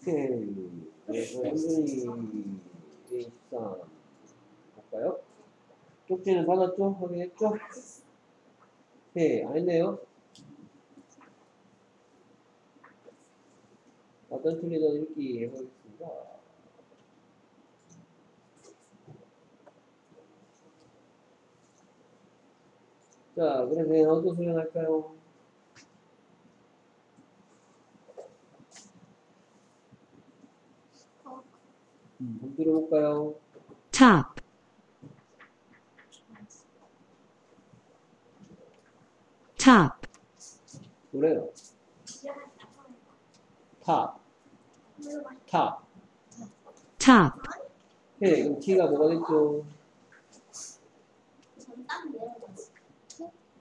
오케이. 그래서 현준이 23 볼까요? 쪽지는 받았죠? 확인했죠? 안 했네요? 어떤 틀리던 읽기 해보겠습니다. 자, 그래서 어떤 소리 날까요? 한번 들어볼까요? top, top, 노래요. 탑, 탑. top, 오케이, 그럼 T가 뭐가 됐죠?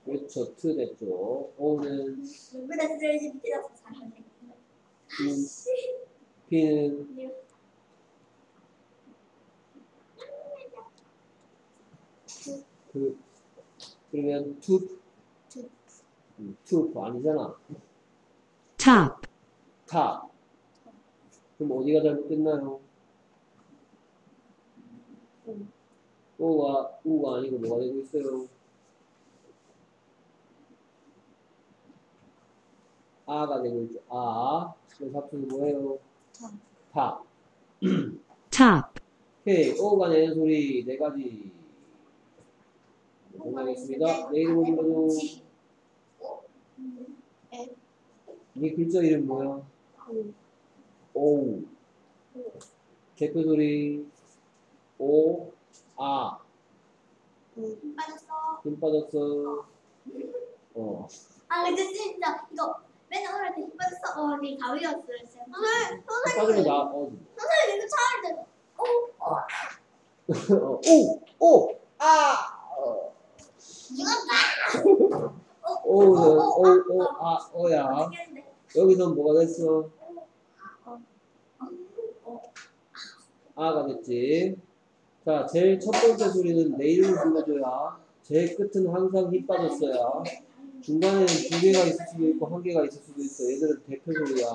그렇죠, 트 됐죠. O는 P, P는 그, 그러면 투, 음, 투 아니잖아. top, 탑. 그럼 어디가 잘못됐나요? 오가 우가 아니고 뭐가 되고 있어요? 아가 되고 있죠. 아. 그래서 합쳐서 뭐예요? top. top, okay. O가 내는 소리 네 가지. 공개하겠습니다. 내 이름 불러도 이 글자 이름 뭐야? O. 대표 소리 오, 아. 힘 빠졌어. 어. 아 근데 진짜 이거 맨날 오늘 때힘 빠졌어. 어, 네 가위였어요. 선생님, 빠지면 나, 어. 선생님 이거 차할 때, 어, 어, 오, 오, 아. 어. 이거 오는 오, 오, 아, 오야. 여기서 뭐가 됐어? 아가 됐지. 자, 제일 첫 번째 소리는 내 이름을 불러줘야. 제일 끝은 항상 힘 빠졌어야. 중간에는 두 개가 있을 수도 있고 한 개가 있을 수도 있어. 얘들은 대표 소리야.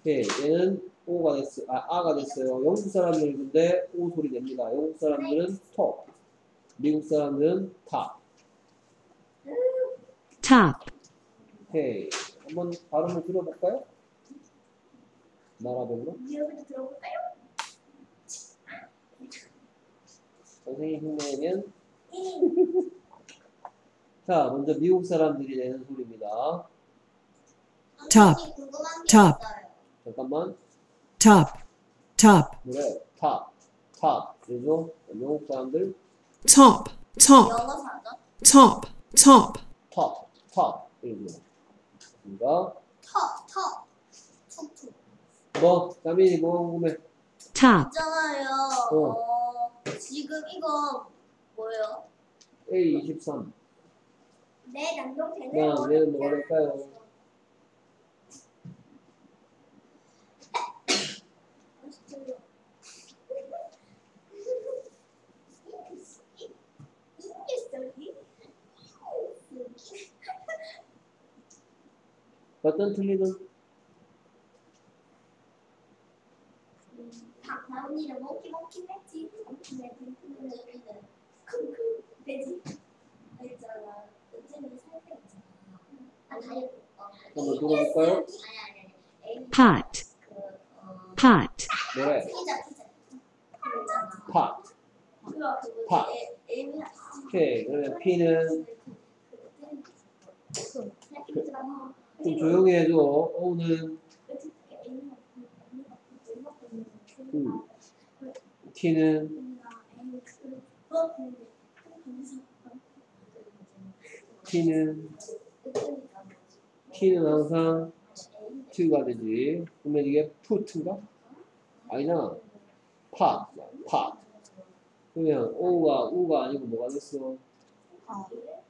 오케이. 얘는 오가 됐어. 아, 아가 됐어요. 영국 사람들은 근데 오 소리 냅니다. 영국 사람들은 top. 미국 사람들은 top. top, okay. 한번 발음을 들어볼까요? 나라별로. 들어볼까요? 선생님 흉내내면. 자, 먼저 미국 사람들이 내는 소리입니다. Top. Top. 잠깐만. top, top, 노래. Top. Top. 그래서 영국 사람들 top, top, top, top, top. Top. 그리고 그러니까 터, 터, 툭툭. 뭐, 까민이 뭐 궁금해? top, 있잖아요. 어. 어, 지금 이거 뭐예요? A23. 내 남동생은 얘는 뭐가 될까요? 어떤 틀리든 다운이는 먹기 먹기 했지. 근데 빈크는 여기는 킁킁 되지. 있잖아. 요즘에 살빼 있잖아. 아 다이어트. 어, 한번 들어볼까요? pot, 그 어. pot. 그거 그거 파. 오케이. 그러면 P는 좀좀 조용히 해줘. O는 음. T는 T는 T는 항상 T가 되지. 그러면 이게 푸트인가? 아니잖아. 팟. 팟. 그러면 O가 U가 아니고 뭐가 됐어?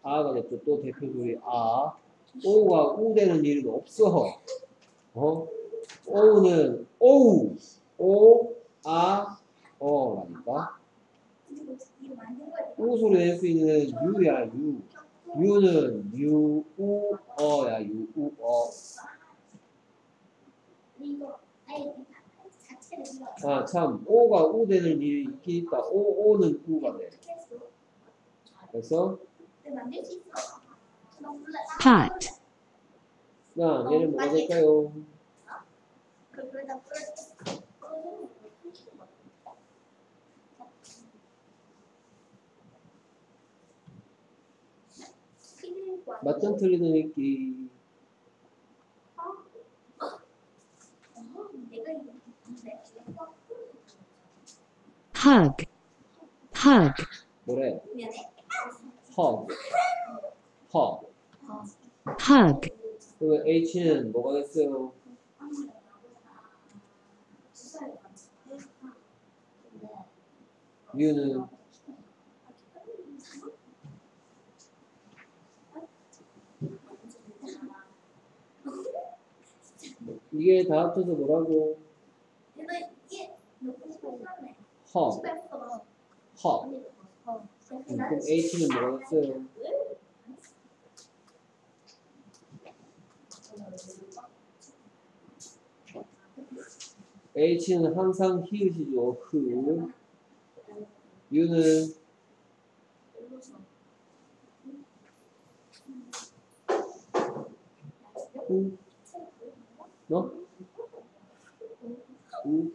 아가 됐죠. 또 대표 소리 아. O가 우 되는 일은 없어. 어? O는 오우. 오, 아, 어 라니까. 우 소리 낼 수 있는 유야, 유. 유는 유, 우, 어야, 유, 우, 어. 아, 참. 오가 우 되는 일이 있다. 오, 오는 우가 돼. 그래서, 네, 만들 수 있어. 너 몰라. Pot. 나, 얘는 뭐가 될까요? 맞점 틀리는 이겼는데. Hug. Hug. 뭐래? 허. 허. Hug. 그러면 H는 뭐가 됐어요? U는 이게 다 합쳐서 뭐라고? 허. 허. 음, 그럼 H는 뭐가 됐어요? H는 항상 히읗이죠. 흐. U는 우. 너? 우.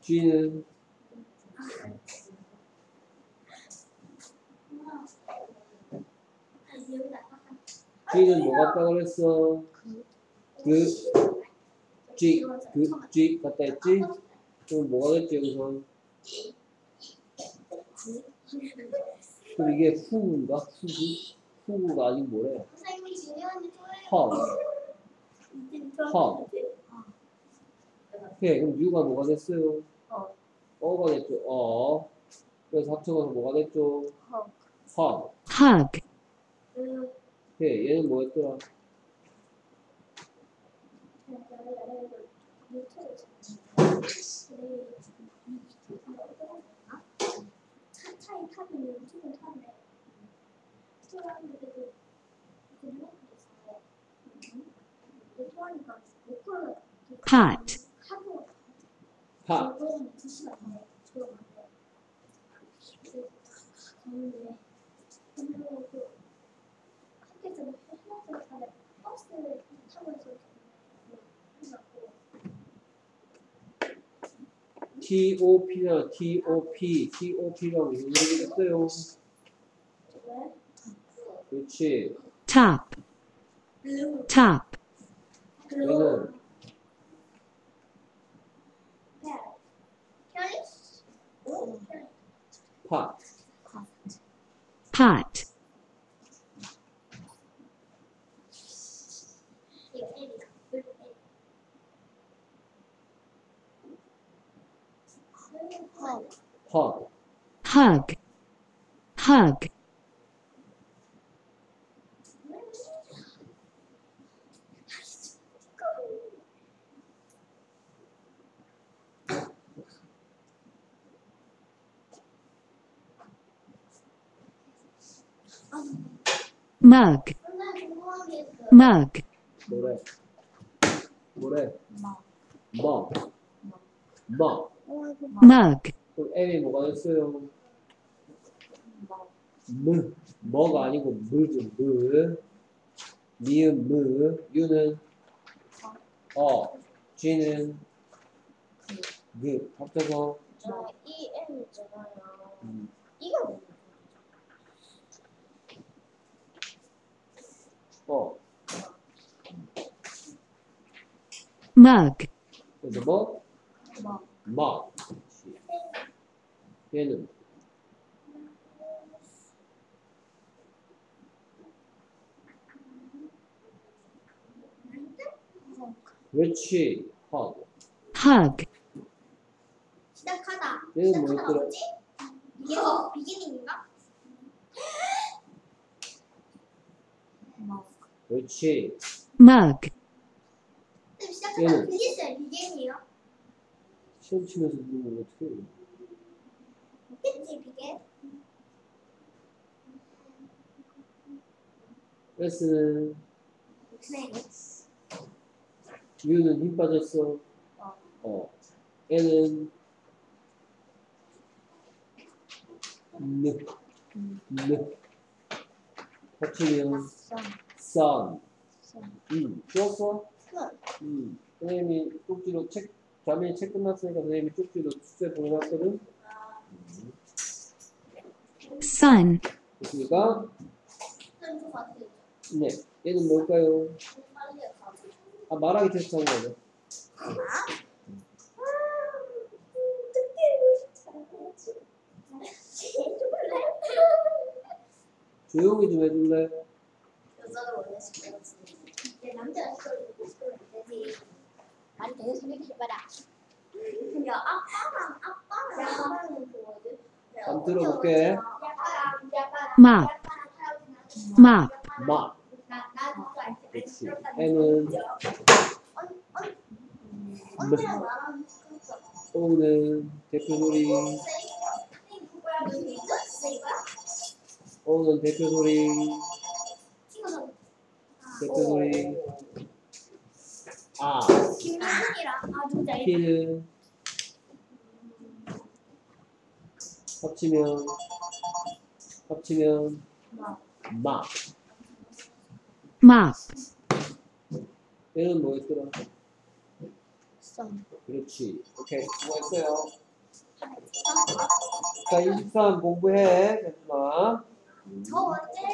G는 G는 뭐 같다 그랬어? 그 G, 그 G 했지? 그럼 뭐가 됐지 여기서? 그럼 이게 후구인가? 후구? 후구가 아닌 뭐래? 허. 허. 오케이 그럼 U가 뭐가 됐어요? 어. 어가 됐죠. 어. 그래서 합쳐서 뭐가 됐죠? 허. Hug. 오케이 얘는 뭐였더라? 차에 타면 무조건 타는데 토하는데도 토하니까 목표를 Pot. 하고 파. 그거는 두 시간 전에 들어갔는데 가는데 근데 그 학교에서 해놨을 때 버스를 타고 있을 때 해갖고 TOP나 TOP, TOP라고 이런 얘기 했어요. 왜? 그렇지. Top. Top. 얘는 파. Pot. 이거 L이다 블루 L 어. 파. Hug. Hug. Mug. Mug. 뭐래? 뭐래? 뭐. 뭐. Mug. 그럼 M이 뭐가 됐어요? 무. 뭐가 아니고 무죠. 무. 미음 무. U는 어. G는 그. 합쳐서 저 EM 있잖아요. 음, 이거. Mug. 그래서 뭐? 뭐? 뭐. 얘는 그렇지. 허. Hug. 시작하다. 얘는 시작하다 뭐였더라? 뭐지? 이게 뭐 비기닝인가? 그렇지. Mug. 얘는? 비기어요 비기닝이요? 시험 치면서 부르면 어떻게 해? 없겠지 비게? S는 네. U는 힘 빠졌어. 어. 어. 얘는 느, 느. 합치면 sun. 음, 좋았어? 음, 선생님이 쪽지로 책, 자매이 책 끝났으니까 선생님이 쪽지로 숙제 보내놨거든? sun, 됐습니까? 네. 얘는 뭘까요? 아, 말하기 테스트 한 거죠. 조용히 좀 해줄래? 여자를 시켜야지. 내 남자가 시켜 되지. 아니 되게 소리가 해봐라. 야 아빠랑 아빠랑 아빠는 그거지. 한번 들어볼게. 막. 막. 막. 그렇지. 애는 시켰어. 오는 대표 소리, 오는 대표 소리, 대표 소리. 아, 김민준이랑 아 누구야? 키는 합치면 합치면 막. mop, 얘는 뭐였더라? 그렇지. 오케이. 수고했어요. 자, 23 공부해. 됐구나. 저 언제